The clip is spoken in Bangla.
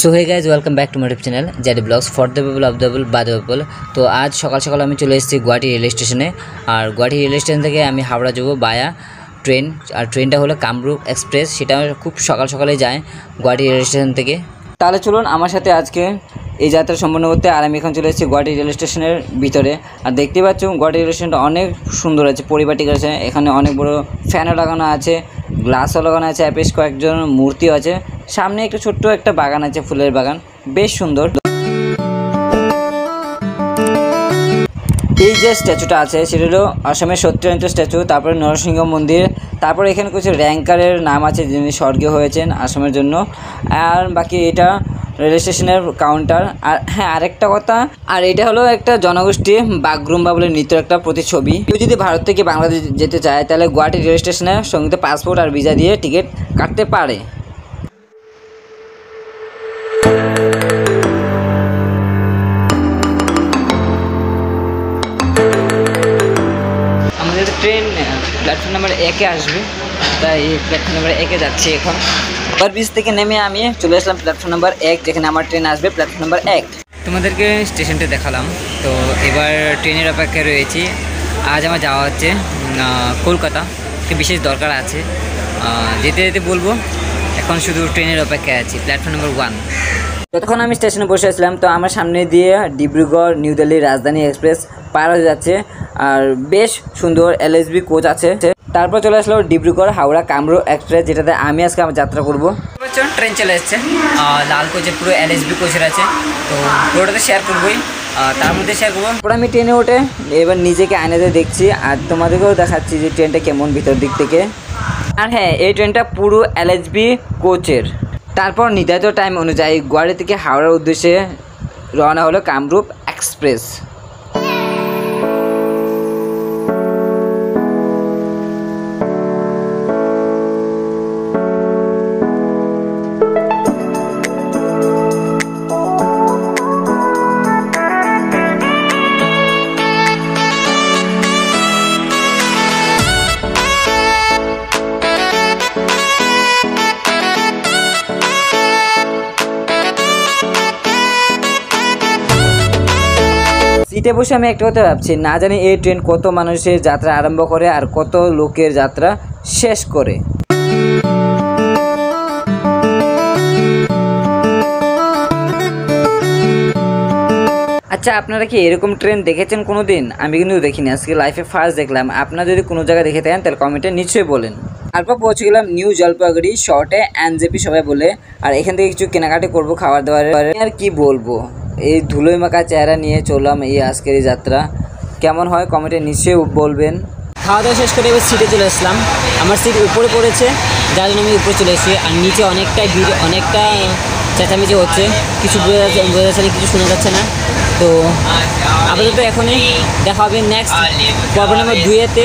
So hey guys welcome back to my channel Jady blogs for the people of the people বা দ্য পিপল তো আজ সকাল সকাল আমি চলে এসেছি গুয়াহাটি রেল স্টেশনে। আর গুয়াহাটি রেল স্টেশন থেকে আমি হাওড়া যাব বায়া ট্রেন আর ট্রেনটা হলো কামরূপ এক্সপ্রেস সেটা খুব সকাল সকালে যায় গুয়াহাটি রেল স্টেশন থেকে। তাহলে চলুন আমার সাথে আজকে এই যাত্রা সম্পন্ন করতে আর আমি এখন চলে এসেছি গুয়াহাটি রেল স্টেশনের ভিতরে। আর দেখতে পাচ্ছ, গুয়াহাটি রেল স্টেশনটা অনেক সুন্দর আছে, পরিপাটি আছে এখানে অনেক বড় ফ্যানও লাগানো আছে, গ্লাসও লাগানো আছে বেশ কয়েকজন মূর্তি আছে। সামনে একটা ছোট্ট একটা বাগান আছে, ফুলের বাগান, বেশ সুন্দর। এই যে স্ট্যাচুটা আছে, সেটা হলো আসামের সত্যজয়ন্ত স্ট্যাচু, তারপরে নরসিংহ মন্দির, তারপরে এখানে কিছু র্যাঙ্কারের নাম আছে যিনি স্বর্গীয় হয়েছেন আসামের জন্য। আর বাকি এটা রেল স্টেশনের কাউন্টার। আর হ্যাঁ আরেকটা কথা, আর এটা হলো একটা জনগোষ্ঠী বাগরুম্বা বলে নৃত্য একটা প্রতিচ্ছবি। কেউ যদি ভারত থেকে বাংলাদেশ যেতে চায়, তাহলে গুয়াহাটি রেল স্টেশনে সঙ্গে পাসপোর্ট আর ভিসা দিয়ে টিকিট কাটতে পারে। ট্রেন প্ল্যাটফর্ম নাম্বার একে আসবে। তাই প্ল্যাটফর্ম নাম্বার একে যাচ্ছি এখন। ওভার ব্রিজ থেকে নেমে আমি চলে আসলাম প্ল্যাটফর্ম নাম্বার এক, যেখানে আমার ট্রেন আসবে প্ল্যাটফর্ম নাম্বার এক। তোমাদেরকে স্টেশনটা দেখালাম। তো এবার ট্রেনের অপেক্ষায় রয়েছি। আজ আমার যাওয়া হচ্ছে কলকাতা। বিশেষ দরকার আছে। যেতে যেতে বলব, এখন শুধু ট্রেনের অপেক্ষায় আছি প্ল্যাটফর্ম নাম্বার ওয়ান যতক্ষণ আমি স্টেশনে বসে আসলাম তো আমার সামনে দিয়ে ডিব্রুগড়, নিউ দিল্লি, রাজধানী এক্সপ্রেস পার যাচ্ছে। আর বেশ সুন্দর এলএসবি কোচ আছে। তারপর চলে আসলো ডিব্রুগড় হাওড়া কামরূপ এক্সপ্রেস যেটাতে আমি আজকে আমার যাত্রা করব। ট্রেন চলে এসছে। লাল কোচের পুরো এলএসবি কোচের আছে। তো পুরোটাতে শেয়ার করবোই। তার মধ্যে শেয়ার করব। তারপর আমি ট্রেনে ওঠে এবার নিজেকে আয়নাতে দেখছি আর তোমাদেরকেও দেখাচ্ছি যে ট্রেনটা কেমন ভিতর দিক থেকে। আর হ্যাঁ এই ট্রেনটা পুরো এলএসবি কোচের তারপর নির্ধারিত টাইম অনুযায়ী গুয়াহাটি থেকে হাওড়ার উদ্দেশ্যে রওনা হলো কামরূপ এক্সপ্রেস সিটে বসে আমি একটা কথা ভাবছি, না জানি এই ট্রেন কত মানুষের যাত্রা আরম্ভ করে আর কত লোকের যাত্রা শেষ করে। আচ্ছা আপনারা কি এরকম ট্রেন দেখেছেন কোনো দিন আমি কিন্তু দেখিনি, আজকে লাইফে ফার্স্ট দেখলাম। আপনারা যদি কোনো জায়গায় দেখে থাকেন, তাহলে কমেন্টে নিশ্চয়ই বলেন। তারপর পৌঁছে গেলাম নিউ জলপাইগুড়ি শর্টে এনজেপি সবাই বলে, আর এখান থেকে কিছু কেনাকাটি করব, খাবার দাবার, আর কি বলব? এই ধুলোই মাখা চেহারা নিয়ে চললাম এই আজকের এই যাত্রা। কেমন হয় কমেন্টে নিশ্চয়ই বলবেন। খাওয়া দাওয়া শেষ করে এবার সিটে চলে আসলাম। আমার সিট উপরে পড়েছে, যার জন্য আমি উপরে চলে এসেছি। আর নিচে অনেকটাই ভিড়, অনেকটা চেঁচামেচি হচ্ছে। কিছু বোঝা যাচ্ছে বোঝা যাচ্ছে না, কিছু শোনা যাচ্ছে না। তো আপাতত এখনই দেখা হবে নেক্সট পর্ব নম্বর দুইয়েতে